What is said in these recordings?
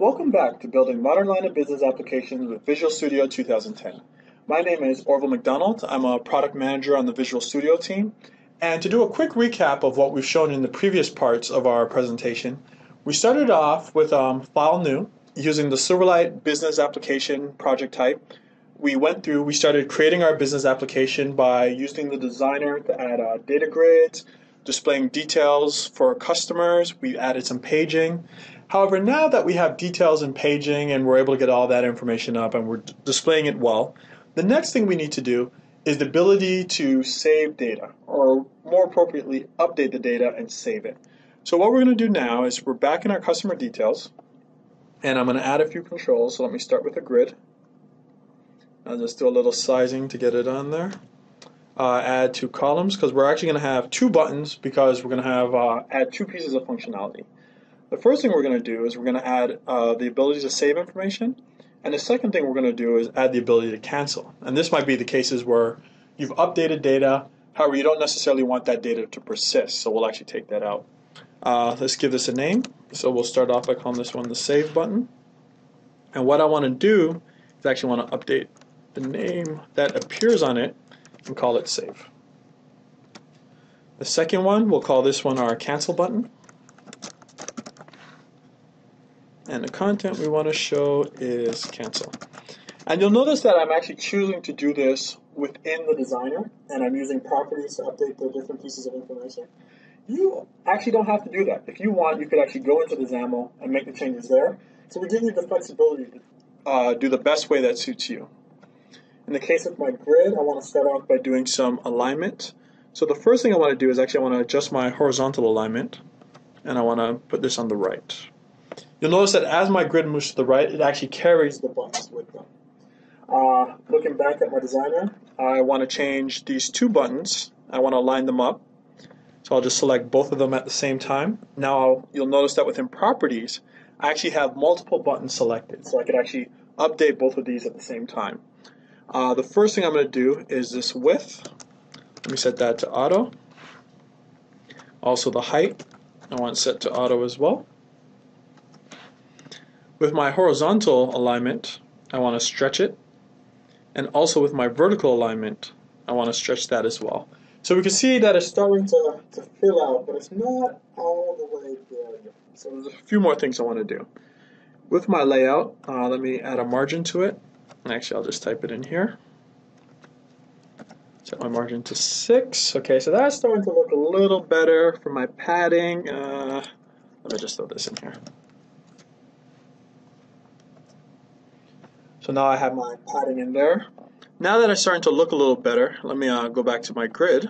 Welcome back to building modern line of business applications with Visual Studio 2010. My name is Orville McDonald. I'm a product manager on the Visual Studio team. And to do a quick recap of what we've shown in the previous parts of our presentation, we started off with um, File New using the Silverlight business application project type. We went through, we started creating our business application by using the designer to add uh, data grids, displaying details for customers. We added some paging. However, now that we have details and paging and we're able to get all that information up and we're displaying it well, the next thing we need to do is the ability to save data, or more appropriately, update the data and save it. So what we're going to do now is we're back in our customer details, and I'm going to add a few controls. So let me start with a grid. I'll just do a little sizing to get it on there. Uh, add two columns because we're actually going to have two buttons because we're going to have uh, add two pieces of functionality. The first thing we're going to do is we're going to add uh, the ability to save information. And the second thing we're going to do is add the ability to cancel. And this might be the cases where you've updated data, however, you don't necessarily want that data to persist. So we'll actually take that out. Uh, let's give this a name. So we'll start off by calling this one the Save button. And what I want to do is actually want to update the name that appears on it and call it Save. The second one, we'll call this one our Cancel button. And the content we want to show is cancel. And you'll notice that I'm actually choosing to do this within the designer, and I'm using properties to update the different pieces of information. You actually don't have to do that. If you want, you could actually go into the XAML and make the changes there. So we give you the flexibility to uh, do the best way that suits you. In the case of my grid, I want to start off by doing some alignment. So the first thing I want to do is actually I want to adjust my horizontal alignment, and I want to put this on the right. You'll notice that as my grid moves to the right, it actually carries the buttons with them. Uh, looking back at my designer, I want to change these two buttons. I want to line them up. So I'll just select both of them at the same time. Now you'll notice that within properties, I actually have multiple buttons selected. So I could actually update both of these at the same time. Uh, the first thing I'm going to do is this width. Let me set that to auto. Also the height, I want set to auto as well. With my horizontal alignment, I want to stretch it. And also with my vertical alignment, I want to stretch that as well. So we can see that it's starting to, to fill out, but it's not all the way there. So there's a few more things I want to do. With my layout, uh, let me add a margin to it. Actually, I'll just type it in here. Set my margin to 6. Okay, so that's starting to look a little better for my padding. Uh, let me just throw this in here. So now I have my padding in there. Now that it's starting to look a little better, let me uh, go back to my grid.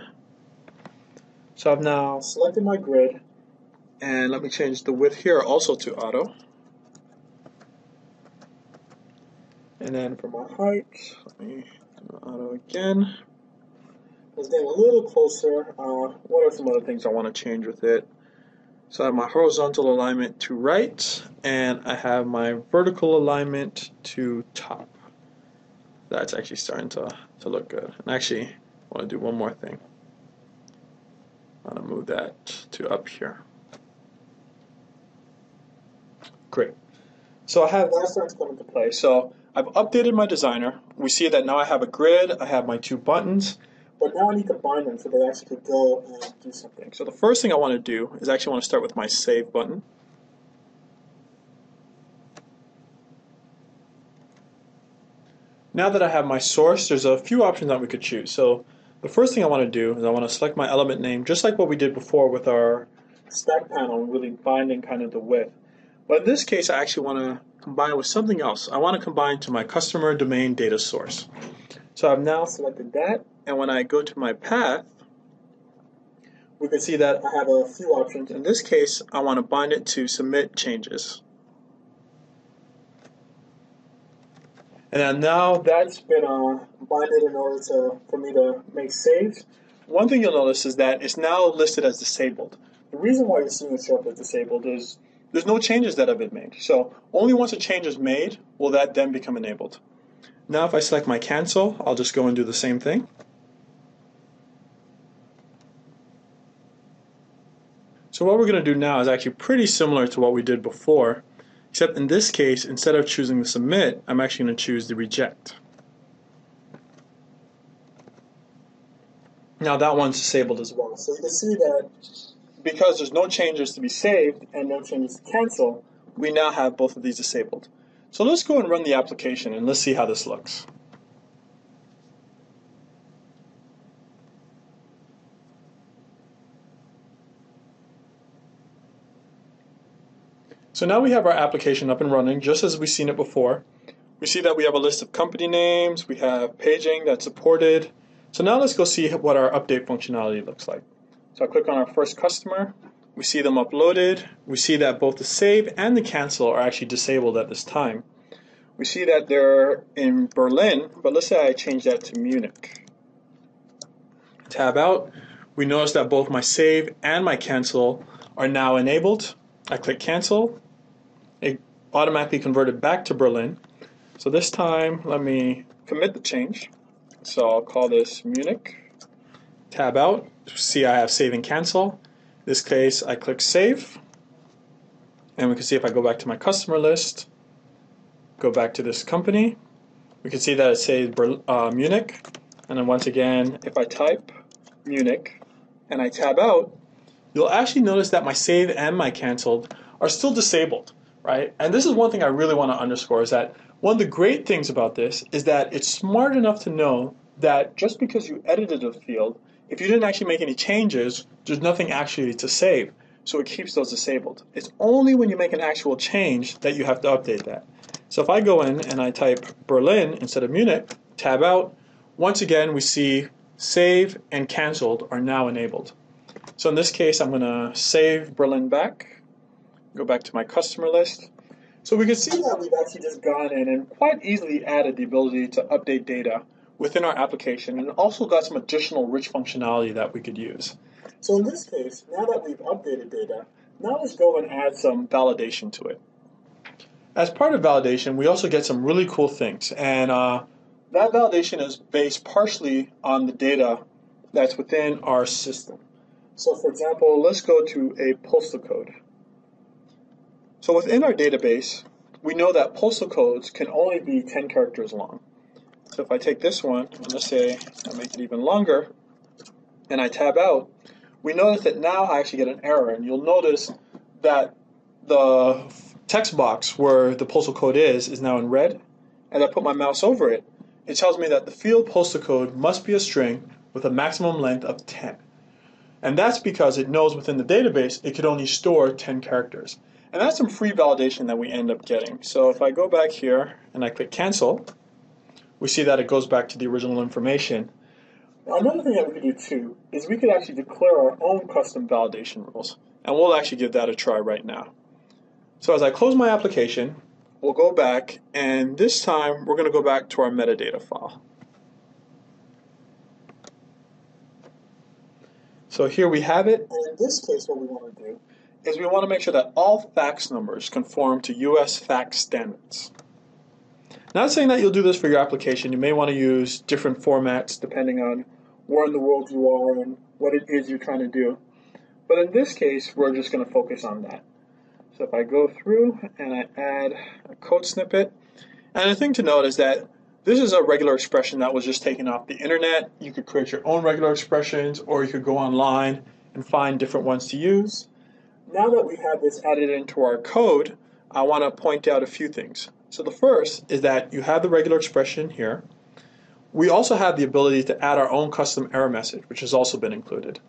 So I've now selected my grid, and let me change the width here also to auto. And then for my height, let me do auto again. It's getting a little closer. Uh, what are some other things I want to change with it? So I have my horizontal alignment to right, and I have my vertical alignment to top. That's actually starting to, to look good. And actually, I want to do one more thing. I'm going to move that to up here. Great. So I have that starting to come into play. So I've updated my designer. We see that now I have a grid, I have my two buttons, but now I need to bind them so they actually could go and do something. So the first thing I want to do is actually want to start with my save button. Now that I have my source, there's a few options that we could choose. So the first thing I want to do is I want to select my element name, just like what we did before with our stack panel, really binding kind of the width. But in this case, I actually want to combine with something else. I want to combine to my customer domain data source. So I've now selected that, and when I go to my path, we can see that I have a few options. In this case, I want to bind it to submit changes. And now that's been uh, binded in order to, for me to make saves. One thing you'll notice is that it's now listed as disabled. The reason why you're seeing it show up as disabled is there's no changes that have been made. So only once a change is made will that then become enabled. Now if I select my cancel, I'll just go and do the same thing. So what we're going to do now is actually pretty similar to what we did before. Except in this case, instead of choosing the submit, I'm actually going to choose the reject. Now that one's disabled as well. So you can see that because there's no changes to be saved and no changes to cancel, we now have both of these disabled. So let's go and run the application and let's see how this looks. So now we have our application up and running just as we've seen it before. We see that we have a list of company names, we have paging that's supported. So now let's go see what our update functionality looks like. So I click on our first customer, we see them uploaded, we see that both the save and the cancel are actually disabled at this time. We see that they're in Berlin, but let's say I change that to Munich. Tab out, we notice that both my save and my cancel are now enabled. I click cancel, it automatically converted back to Berlin. So this time, let me commit the change. So I'll call this Munich. Tab out, see I have save and cancel. This case, I click save. And we can see if I go back to my customer list, go back to this company, we can see that it says uh, Munich. And then once again, if I type Munich and I tab out, you'll actually notice that my save and my canceled are still disabled right? And this is one thing I really want to underscore is that one of the great things about this is that it's smart enough to know that just because you edited a field, if you didn't actually make any changes, there's nothing actually to save. So it keeps those disabled. It's only when you make an actual change that you have to update that. So if I go in and I type Berlin instead of Munich, tab out, once again we see save and canceled are now enabled. So in this case, I'm going to save Berlin back go back to my customer list. So we can see that we've actually just gone in and quite easily added the ability to update data within our application and also got some additional rich functionality that we could use. So in this case, now that we've updated data, now let's go and add some validation to it. As part of validation, we also get some really cool things. And uh, that validation is based partially on the data that's within our system. So for example, let's go to a postal code. So within our database, we know that postal codes can only be 10 characters long. So if I take this one, and let's say I make it even longer, and I tab out, we notice that now I actually get an error. And you'll notice that the text box where the postal code is is now in red. And I put my mouse over it, it tells me that the field postal code must be a string with a maximum length of 10. And that's because it knows within the database it could only store 10 characters. And that's some free validation that we end up getting. So if I go back here and I click cancel, we see that it goes back to the original information. Now, another thing that we could do too is we could actually declare our own custom validation rules. And we'll actually give that a try right now. So as I close my application, we'll go back and this time we're going to go back to our metadata file. So here we have it. And in this case, what we want to do is we want to make sure that all fax numbers conform to US fax standards. Not saying that you'll do this for your application. You may want to use different formats depending on where in the world you are and what it is you're trying to do. But in this case, we're just going to focus on that. So if I go through and I add a code snippet, and the thing to note is that this is a regular expression that was just taken off the internet. You could create your own regular expressions, or you could go online and find different ones to use. Now that we have this added into our code, I want to point out a few things. So the first is that you have the regular expression here. We also have the ability to add our own custom error message, which has also been included.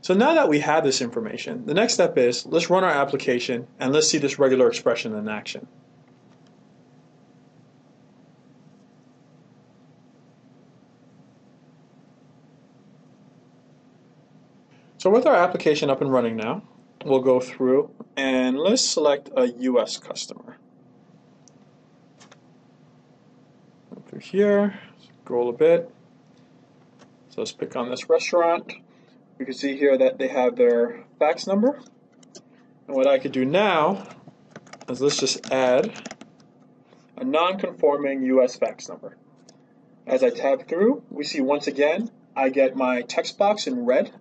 So now that we have this information, the next step is let's run our application and let's see this regular expression in action. So with our application up and running now, we'll go through and let's select a US customer. through here, scroll a bit. So let's pick on this restaurant. You can see here that they have their fax number. And what I could do now is let's just add a non-conforming US fax number. As I tab through, we see once again, I get my text box in red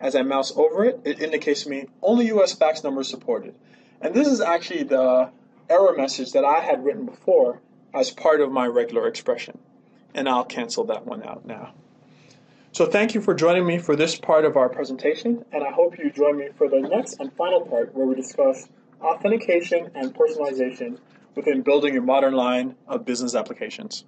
as I mouse over it, it indicates to me only US fax numbers supported. And this is actually the error message that I had written before as part of my regular expression. And I'll cancel that one out now. So thank you for joining me for this part of our presentation, and I hope you join me for the next and final part where we discuss authentication and personalization within building a modern line of business applications.